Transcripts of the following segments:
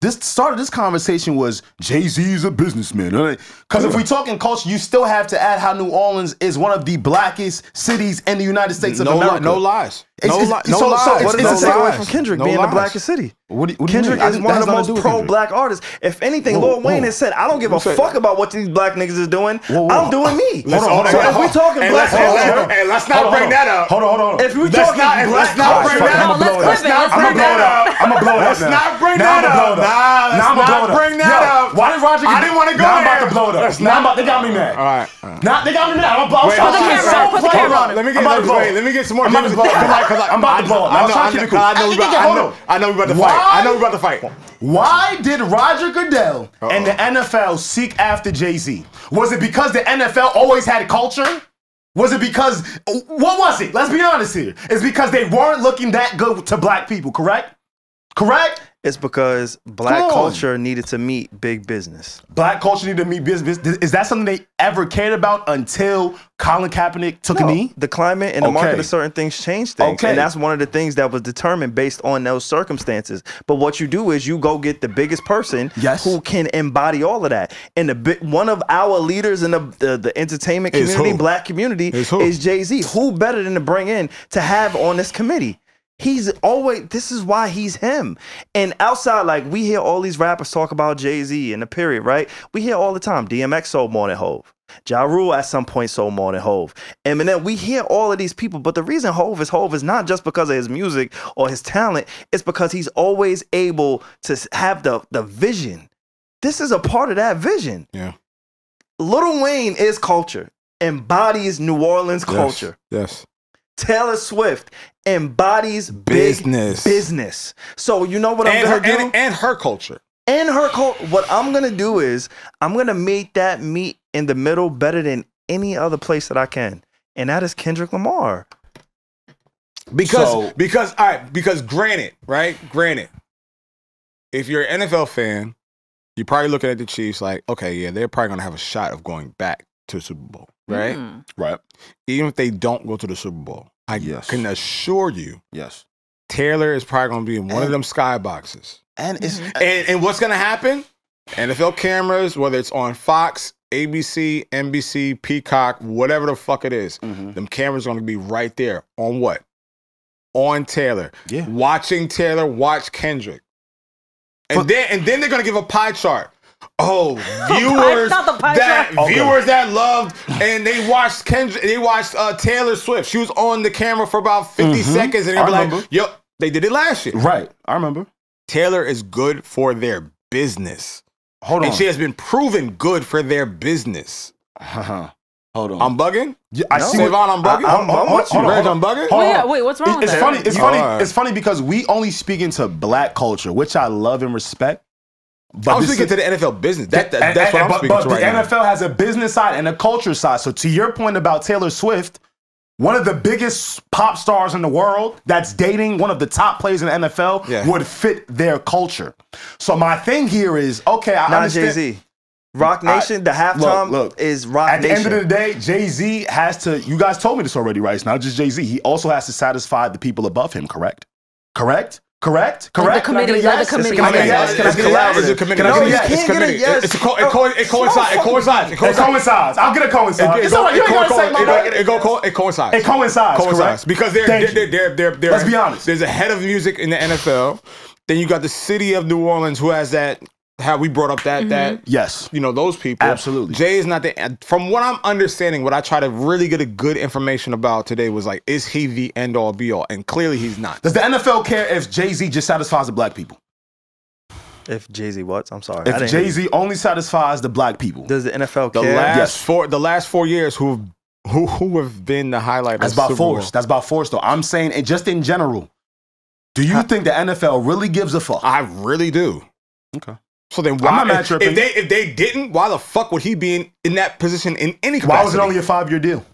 this start of this conversation was Jay Z is a businessman. Because if we talk in culture, you still have to add how New Orleans is one of the blackest cities in the United States no, of America. Li- no lies. It's- no, it's- li- no so- so lies. it's- What it's does the that take away from Kendrick No being lies. the blackest city? What do what do Kendrick is one of the most nothing to do with pro Kendrick. black artists. If anything, Whoa, Lil Wayne whoa. has said, I don't give a Who said- fuck about what these black niggas is doing. Whoa, whoa. I'm doing me. Hold on, hold hold on, on. If we talking Hey, black let's- culture, let's- not bring that up. Hold on, hold on. if we Let's talking black let's not bring that up. Let's not bring that up. up. I'ma blow it Let's not bring that up. Nah, let's not up. bring that up. Why did Roger? I didn't wanna go Now I'm about there. to blow it up. Let's Now I'm about. They got me mad. All right. all right. Now they got me mad. I'm about. Wait, I'm hold on, trying to wait, get so wait, play hold on on. it. Let me get, I'm about let to me, blow wait, it. let me get some more. I'm about to blow it. I, I'm about to blow it. I I'm know, trying I to know, keep it cool. I know we about, I know, on. I we about to fight. I know we about to fight. Why did Roger Goodell and the NFL seek after Jay Z? Was it because the NFL always had culture? Was it because what was it? Let's be honest here. It's because they weren't looking that good to black people, correct? Correct? it's because black culture needed to meet big business. Black culture needed to meet business. Is that something they ever cared about until Colin Kaepernick took a knee? The climate and the market of certain things changed things. Okay. And that's one of the things that was determined based on those circumstances. But what you do is you go get the biggest person Yes. who can embody all of that. And the one of our leaders in the, the, the entertainment community, black community, Is is Jay Z. Who better than to bring in to have on this committee? He's always this is why he's him. And outside, like we hear all these rappers talk about Jay-Z in the period, right? We hear all the time DMX sold more than Hove. Ja Rule at some point sold more than Hove. Eminem, we hear all of these people, but the reason Hove is Hove is not just because of his music or his talent, it's because he's always able to have the, the vision. This is a part of that vision. Yeah. Lil Wayne is culture, embodies New Orleans culture. Yes. Taylor Swift embodies Business. business. So you know what I'm And gonna her, do? and, and her culture. and her cult. What I'm gonna do is I'm gonna make that meet in the middle better than any other place that I can, and that is Kendrick Lamar. Because So- because all right, because granted, right? Granted, if you're an NFL fan, you're probably looking at the Chiefs like, okay, yeah, they're probably gonna have a shot of going back to the Super Bowl, right? Mm. Right. Even if they don't go to the Super Bowl, I Yes. can assure you, Yes. Taylor is probably gonna be in one of And- them skyboxes. And it's And and what's gonna happen? NFL cameras, whether it's on Fox, ABC, NBC, Peacock, whatever the fuck it is, Mhm. them cameras are gonna be right there on what? On Taylor. Yeah. Watching Taylor watch Kendrick. And But- then and then they're gonna give a pie chart. Oh, viewers not the pie that. Okay. viewers that loved and they watched Kendrick, they watched uh, Taylor Swift. She was on the camera for about 50 Mhm. seconds, and they're like, remember. "Yo, they did it last year." right. I remember. Taylor is good for their business. Hold on. And she has been proven good for their business. Uh-huh. Hold on. I'm bugging? Yeah, I No. see what- Savon, I'm bugging? I- I'm- I'm with you. Reg, I'm bugging? Hold Wait, on. wait, what's wrong It- with it's that? funny. It's You funny. are. It's funny because we only speak into black culture, which I love and respect. But I'm speaking is- to the NFL business. That, that- and- that's and- what I'm but, speaking but to the right now. NFL has a business side and a culture side. So to your point about Taylor Swift, one of the biggest pop stars in the world that's dating one of the top players in the NFL Yeah. would fit their culture. So my thing here is okay. I Not understand. Jay Z. Rock I- Nation. the halftime look, look. is Roc Nation. At the end of the day, Jay Z has to. You guys told me this already, right? It's not just Jay Z. He also has to satisfy the people above him. Correct? Correct? Correct? Correct? Can I get a committee, like the yes? committee. Can I get a yes? Can I It's get a yes? It's a committee. Can I get a yes? It's a committee. yes. It's a co- it co- it coincides. It coincides. It coincides. I'll get a coincide. It It's all right. You ain't gotta say my word. it go co- it coincides. It coincides. coincides because they're they're, they're they're they're Let's be honest. There's a head of music in the NFL. Then you got the city of New Orleans who has that. How we brought up that mm-hmm. that Yes. you know those people. Absolutely. Jay is not the. From what I'm understanding, what I try to really get a good information about today was like, is he the end all be all? And clearly he's not. Does the NFL care if Jay Z just satisfies the black people? if Jay Z what? I'm sorry. If Jay Z only satisfies the black people. Does the NFL The care? last Yes. four, the last four years, who who who have been the highlight? that's of about Super Bowl? That's about force, though. I'm saying, and just in general, do you think the NFL really gives a fuck? I really do. Okay. So then I'm why? not mad If, your if they if they didn't, why the fuck would he be in, in that position in any capacity? Why was it only a five year deal?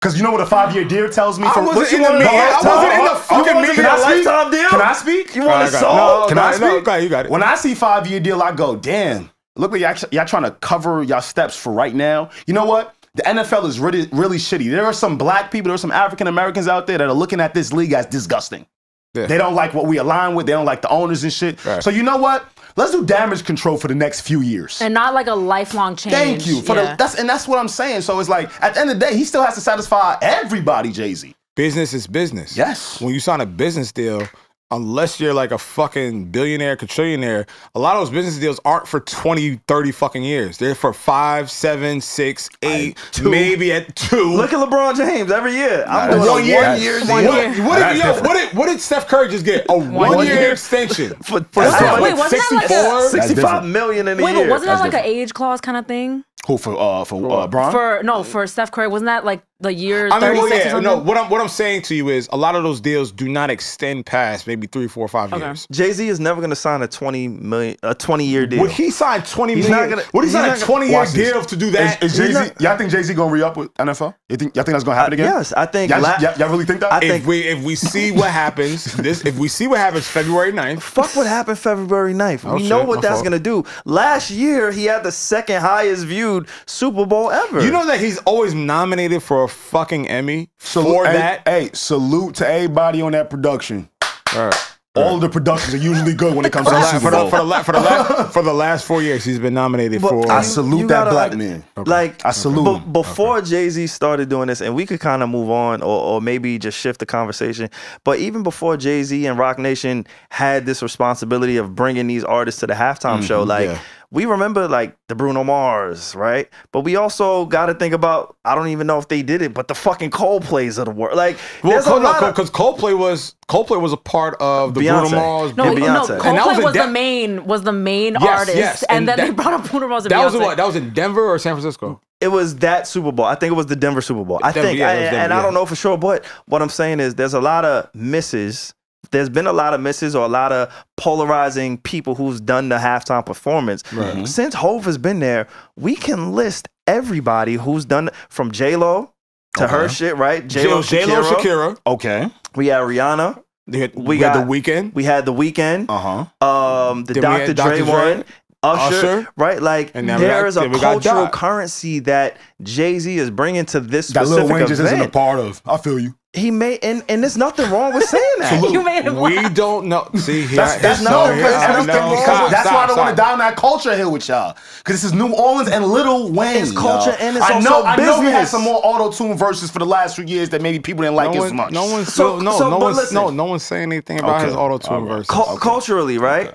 Because you know what a five year deal tells me? I For, wasn't in the wanna media. I wasn't in the fucking media. Can I speak? Lifetime deal? Can I speak? You want to got it. soul? No, Can no, I no, speak? okay, you got it. When I see five year deal, I go, damn. Look what y'all, y'all trying to cover y'all steps for right now. You know what? The NFL is really, really shitty. There are some black people, there are some African Americans out there that are looking at this league as disgusting. Yeah. They don't like what we align with. They don't like the owners and shit. Right. So you know what? Let's do damage control for the next few years. and not like a lifelong change. Thank you for yeah. the that's and that's what I'm saying. So it's like at the end of the day, he still has to satisfy everybody, Jay Z. Business is business. Yes. When you sign a business deal, unless you're like a fucking billionaire, quadrillionaire, a lot of those business deals aren't for 20, 30 fucking years. They're for five, seven, six, eight, two. maybe at two. Look at LeBron James every year. I'm doing one year. one year One year. What, what, did, yo, what, did, what did Steph Curry just get? A one, year, year. extension. For, for Wasn't that- wait, wasn't that like a- 64? That's 65 different. million in a Wait, year. but wasn't that That's like an age clause kind of thing? Who for uh for uh Bron? For no, for Steph Curry, wasn't that like the year I mean, thirty well, six or yeah, something? no. What I'm what I'm saying to you is a lot of those deals do not extend past maybe three, four, five Okay. years. Jay Z is never going to sign a 20 million, a 20 year deal. Would he sign twenty He's million? not gonna- would he sign a twenty year Watch this. deal to do that? Is, is Jay Z? not- Y'all think Jay Z gonna re up with NFL? You think y'all think that's gonna happen again? yes, I think. Y'all, la- y'all, y'all really think that? I if think- we if we see what happens this if we see what happens February 9th, Fuck what happened February 9th. Oh, we know shit, what that's fault. going to do. Last year, he had the second highest viewed Super Bowl ever. you know that he's always nominated for a fucking Emmy Salute- for hey, that. Hey, salute to everybody on that production. All right. All the productions are usually good when it comes to the, the la- Super for, the, Bowl. for, the, la- for, the la- for the last four years, he's been nominated But for. I you- salute you that gotta black under- man. Like I salute be- him. before Jay Z started doing this, and we could kind of move on, or, or maybe just shift the conversation. But even before Jay Z and Roc Nation had this responsibility of bringing these artists to the halftime show, mm-hmm. like yeah. We remember like the Bruno Mars, right? But we also got to think about I don't even know if they did it, but the fucking Coldplays of the world, like well, there's a lot of because Coldplay was Coldplay was a part of the Beyonce. Bruno Mars. No, And no, Beyonce. Coldplay And that was was, De- the main was the main Yes, artist, yes, and, and then they brought up Bruno Mars and that was Beyonce. in what? That was in Denver or San Francisco. It was that Super Bowl. I think it was the Denver Super Bowl. I Denver, think, yeah, I- Denver, and I don't know for sure, but what I'm saying is there's a lot of misses. There's been a lot of misses or a lot of polarizing people who's done the halftime performance. Since Hove has been there, we can list everybody who's done from J Lo to her shit, right? J Lo, Shakira. Shakira. Okay. We had Rihanna. Had, We we, had got- the Weeknd. We had The Weeknd. Uh huh. um, the Dr. Dre Dr. Dre, one, Usher, Usher, right? Like and then we there is a then we got cultural currency that Jay Z is bringing to this That specific Lil Wayne just isn't a part of. I feel you. He made, and, and there's nothing wrong with saying that. you made it. we don't know. See, here, That's, that's no, no, that's everything wrong because that's Stop, why I don't want to down that culture hill with y'all. Because this is New Orleans and Lil Wayne. It's culture y'all. and it's I also know, I know we had some more auto tune verses for the last few years that maybe people didn't like no as much. no one's So- so, no so, no one's listen. no no one's saying anything about Okay. his auto tune All right. verses. Cul- Culturally, right?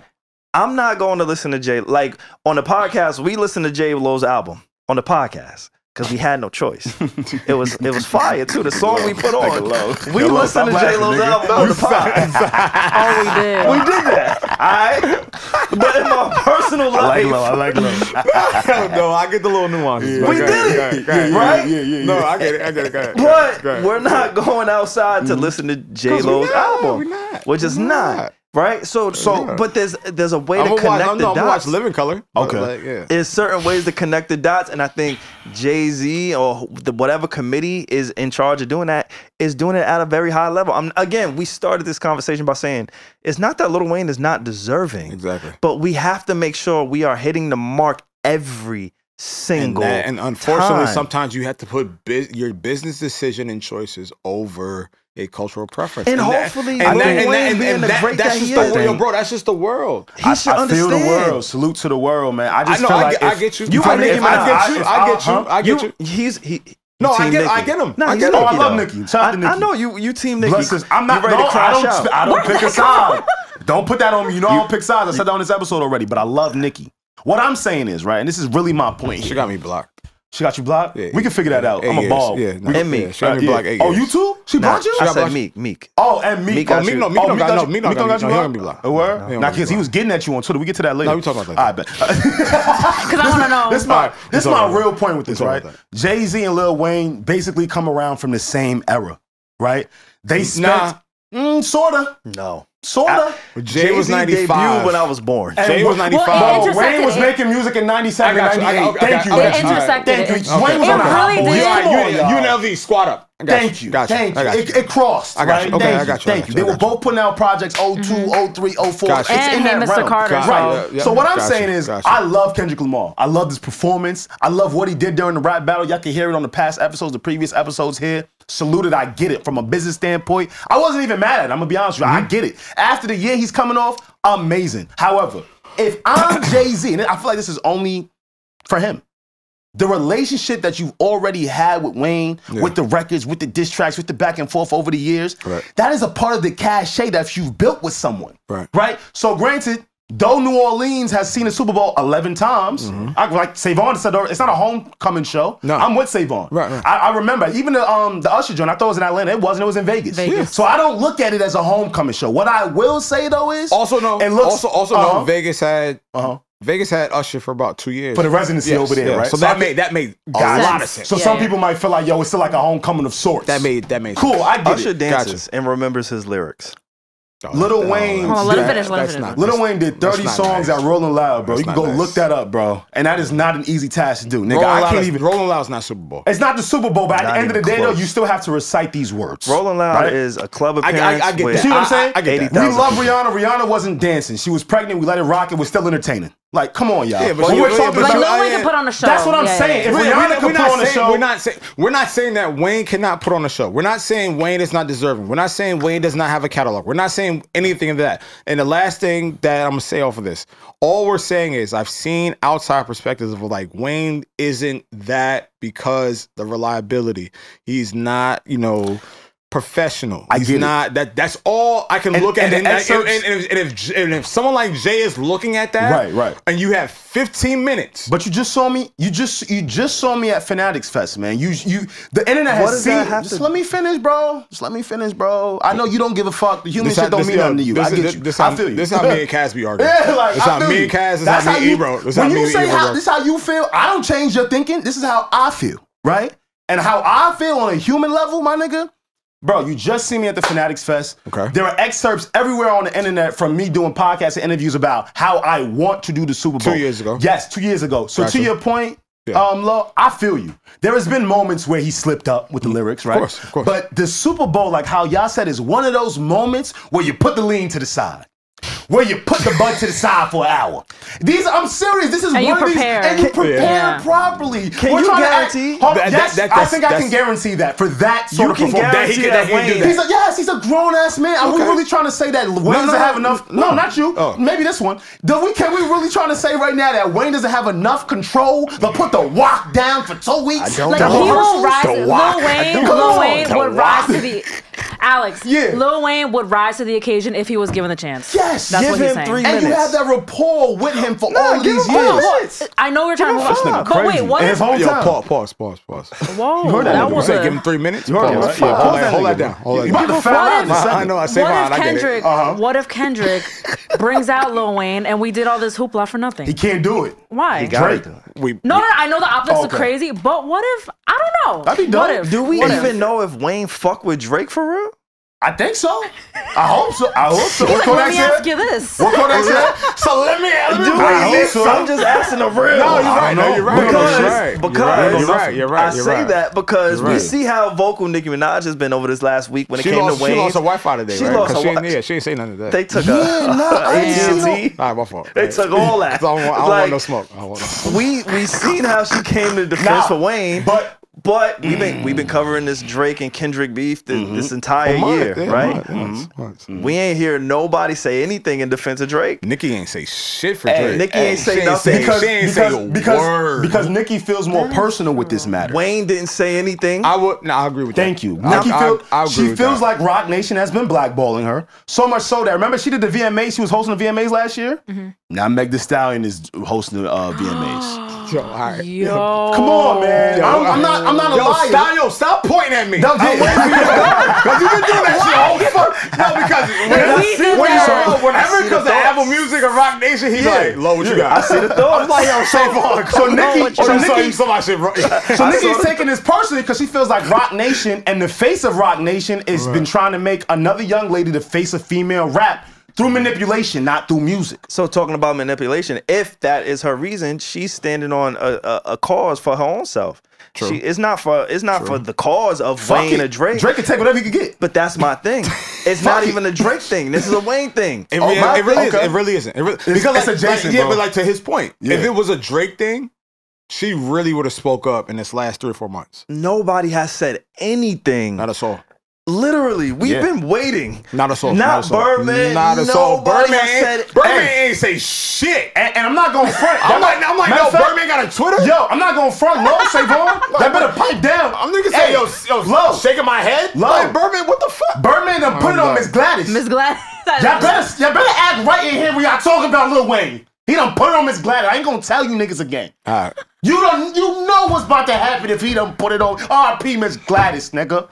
I'm not going to listen to Jay. Like on the podcast, we listened to J Lo's album on the podcast because we had no choice. it was it was fire too. The song we put on, we Yo, listened to J Lo's album on the podcast. Oh, we did. We did that. All right. But in my personal I like life, low. I like low. no, I get the little nuances. Yeah. We Go did ahead, it. go ahead, go ahead. Right? Yeah, yeah, yeah. No, I get it. I get it. Go ahead. but Go ahead. we're not going outside to listen to J 'Cause we Lo's album, we not, which is we not. not. Right. So, so, not. but there's there's a way I'm to gonna watch. connect I'm, the no, I'm gonna watch. Living Color. Okay. Like, yeah. There's certain ways to connect the dots, and I think Jay Z or the, whatever committee is in charge of doing that is doing it at a very high level. I'm, again, we started this conversation by saying it's not that Lil Wayne is not deserving, Exactly. but we have to make sure we are hitting the mark every And, single. that, and unfortunately, time. sometimes you have to put bus- your business decision and choices over a cultural preference. And that- hopefully and that, and that, and, and the that, that's just the world, bro. That's just the world. he should I feel the world. Salute to the world, man. I I just know. feel I, like get, I if- get you. you I, are Nicki get, I Minaj. get you. If I get you. I get you. He's he. No, I get- Nicki. I get him. Nah, I he's get him. Oh, I love though. Nicki. Shout out to I, I know you. You team Nicki. Blessings. I'm not. You ready no, to crash I don't. out? I don't pick a side. Don't put that on me. You know I don't pick sides. I said that on this episode already. But I love Nicki. What I'm saying is right, and this is really my point. She here. got me blocked. She got you blocked. Yeah, we can figure that out. I'm a ball. Yeah, We- no, And me. yeah, she got me blocked eight Oh, years. you too? She Nah, blocked you? I said blocked. Meek. Meek. Oh, and Meek. Meek got got you. you. Meek no- Meek oh, don't got- got no, you. Meek don't Meek got got me. you No, he don't blocked. be blocked. A word? He don't Nah, got me because he was getting at you on Twitter. We get to that later. No, we talking about that. All right, bet. Because I want to know. This my Alright, this we my talking about real point with this, talking right? about Jay Z and Lil Wayne basically come around from the same era, right? They spent Nah. mm, sorta, No. Sorta. Jay was Jay-Z 95. when I was born. Jay was 95. it Bro, intersected- Wayne was making music in 97, I got you. I 98. Thank you. Oh, I Thank you. you. intersected Thank you. Okay. Wayne was It on the hot really did. You, on, you, y'all. UNLV, squad up. I got Thank you. Got you. Thank I you. got It, it crossed. I got right? you. Okay, Thank I got you. Thank you. you. They were both putting out projects 02, mm-hmm. 03, 04. Got. It's And in that Mr. Carter, Got so- you. Right. Yeah, So what I'm saying is, I love Kendrick Lamar. I love his performance. I love what he did during the rap battle. Y'all can hear it on the past episodes, the previous episodes here. Saluted, I get it. From a business standpoint, I wasn't even mad at it. I'm gonna be honest with you. I Mm-hmm. get it. After the year he's coming off, amazing. However, if I'm Jay Z, and I feel like this is only for him. The relationship that you've already had with Wayne, with the records, with the diss tracks, with the back and forth over the years, Right. that is a part of the cachet that you've built with someone. Right. Right? So granted, though New Orleans has seen the Super Bowl 11 times, I, like Savon said, it's not a homecoming show. Mm-hmm. No. I'm with Savon. Right, right. I, I remember, even the, um, the Usher joint, I thought it was in Atlanta. It wasn't, it was in Vegas. Vegas. So I don't look at it as a homecoming show. What I will say though is, Also no. it looks, also also uh-huh, no. Vegas had uh-huh. Vegas had Usher for about two years For the residency over there, right? So So that think- made that made a Got it. lot of sense. So Yeah, some yeah. people might feel like, yo, it's still like a homecoming of sorts. that made that made cool. I get Usher it. dances and remembers his lyrics. Oh, Little that's- Wayne- that's- Hold on, let him Yeah, finish. Let him finish. not- Lil Wayne did 30 songs nice. at Rolling Loud, bro. That's you can go nice. look that up, bro. And that is not an easy task to do, nigga. Rolling I can't is- even. Rolling Loud is not Super Bowl. It's not the Super Bowl, but at the end of the even day, though, you still have to recite these words. Rolling Loud Right? is a club I, appearance. I, I get with that. See what I'm saying? I, I get that. We love Rihanna. Rihanna wasn't dancing. She was pregnant. We let it rock. It was still entertaining. Like, come on, y'all. Yeah, but When you- we're talking but Like you- about- Lil Wayne can put on a show. That's what I'm Yeah, saying. yeah, If yeah. Rihanna We're- could we're put not on a saying- show- We're not saying we're not saying that Wayne cannot put on a show. We're not saying Wayne is not deserving. We're not saying Wayne does not have a catalog. We're not saying anything of that. And the last thing that I'm gonna say off of this, all we're saying is I've seen outside perspectives of like Wayne isn't that because the reliability. He's not, you know. Professional. I He's get it. not that. That's all I can And- look at. and the And, and, excerpts- and, and if, and, if, and if someone like Jay is looking at that, Right, right. and you have 15 minutes, But you just saw me. You just you just saw me at Fanatics Fest, man. You you the internet What has does seen. that have Just to- let me finish, bro. Just let me finish, bro. I know you don't give a fuck. The human This shit how- don't this- mean yo, nothing to you. This, I get this, you. This I feel you. This how me and Casby argue. Yeah, like this I how feel me and Cas. This That's how me how and you, Ebro. This when how you and say how this how you feel, I don't change your thinking. This is how I feel, right? And how I feel on a human level, my nigga. Bro, you just see me at the Fanatics Fest. Okay. There are excerpts everywhere on the internet from me doing podcasts and interviews about how I want to do the Super Bowl. Two years ago. Yes, two years ago. So Gotcha. to your point, Yeah. um, Lo, I feel you. There has been moments where he slipped up with the lyrics, right? Of course, of course. But the Super Bowl, like how y'all said, is one of those moments where you put the lean to the side. Where you put the butt to the side for an hour. These, I'm serious. This is And one of these, and you prepare Yeah. properly. Can We're you trying to act- guarantee- Hold That- yes, that- I think I can guarantee that for that sort You of can performance. That he guarantee can- that that he can do that. He's a, yes, he's a grown ass man. Are we really trying to say that Wayne no, doesn't no, have enough? No, no. not you. Oh. Maybe this one. Do we? Can we really trying to say right now that Wayne doesn't have enough control to put the walk down for two weeks? I don't Like The he will rehearsals? rise. The Lil walk. Wayne, Lil Wayne the would rise to the. Alex, Yeah. Lil Wayne would rise to the occasion if he was given the chance. Yes, that's give what he's him saying. three and you have that rapport with him for all give these him years. five minutes. I know we're trying to move on, but wait, crazy. what if? his. Yo, pause, pause, pause, pause. Whoa, heard that that. You was said a- give him three minutes. You heard Pause. it, right? Yeah, Yeah, hold pause that, that hold that down. Hold that down. What foul out in a if- I know. I say What if I get it. Kendrick? Uh-huh. What if Kendrick brings out Lil Wayne and we did all this hoopla for nothing? He can't do it. Why? He got Drake. We no, no, no, I know the optics Okay. are crazy, but what if? I don't know. That'd be What dope. if? Do we even know if Wayne fuck with Drake for real? I think so. I hope so. I hope so. What like, let Kodak me ask you this. What Kodak said? So let me. Let me Do I hope so. I'm just asking a real. No, you're right. don't No, know. you're right. Because, You're right. because You're right. You're right. I You're say right. that because You're we see how vocal Nicki Minaj has been over this last week when it came lost, to Wayne. she lost her Wi-Fi today, She right? lost 'Cause her she, ain't- wi- yeah, she ain't say nothing to that. They took Yeah, a no, I didn't see AT&T. All right, my fault. They took all that. 'Cause I don't, want, I don't Like, want no smoke. I don't want no smoke. We we seen how she came to defense Nah, for Wayne, but- but we've been we've been mm. covering this Drake and Kendrick beef th- mm-hmm. this entire Month, year, yeah, right? month, months, months. Mm-hmm. We ain't hear nobody say anything in defense of Drake. Nicki ain't say shit for Hey, Drake. Nicki ain't say she nothing. because she ain't because say a because, word. because Nicki feels more personal with this matter. Wayne didn't say anything. I would. No, I agree with you. Thank that. you. I, Nicki I, feel, I agree she with feels that. like Roc Nation has been blackballing her. So much so that remember she did the VMAs. She was hosting the VMAs last year. Mm-hmm. Now Meg The Stallion is hosting the uh, VMAs. Yo, all right. Yo, Come on, man. Yo, I'm, I'm not. I'm not a Yo, liar. stop, yo, stop pointing at me. No, yeah. Because you've been doing that shit all fuck. No, because when, when, so, whenever I it see comes the. Apple Music or Roc Nation, he's Yeah. like, "Low, what you got?" I see the thoughts. I'm like, yo, Savon, So Nicki, so so Nicki, my. So Nicki's taking this personally because she feels like Roc Nation and the face of Rock Nation has been trying to make another young lady the face of female rap through manipulation, not through music. So talking about manipulation, if that is her reason, she's standing on a, a, a cause for her own self. True. She it's not for it's not for the cause of Fuck Wayne it. or Drake. Drake can take whatever he can get. But that's my thing. It's not even a Drake thing. This is a Wayne thing. It, Oh, really- my it really thing- isn't. It really isn't. It really, because it's like, adjacent, like, yeah, bro. but like to his point, if it was a Drake thing, she really would have spoke up in this last three or four months. Nobody has said anything. Not a soul. Literally, we've Yeah. been waiting. Not a soul. Not not a soul. Birdman, Not a soul. nobody Birdman, ain't, said. Birdman Hey. ain't say shit. And, and I'm not gonna front. I'm like, I'm like, Matter no, fact- Birdman got a Twitter. Yo, I'm not gonna front low, Savon. That better pipe down. I'm nigga Hey, say, yo, yo, low. shaking my head. Low. Like, Birdman, what the fuck? Birdman done oh, put it on Miss Gladys. Miss Gladys. Y'all better, y'all better act right in here when y'all talking about Lil Wayne. He done put it on Miss Gladys. I ain't gonna tell you niggas again. All right. You don't, you know what's about to happen if he done put it on. R.P. Miss Gladys, nigga.